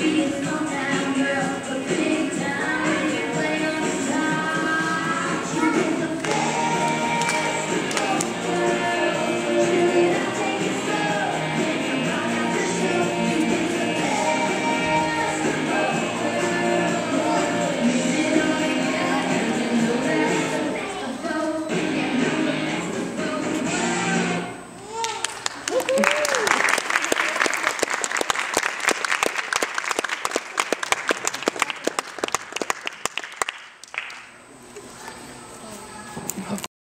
Please come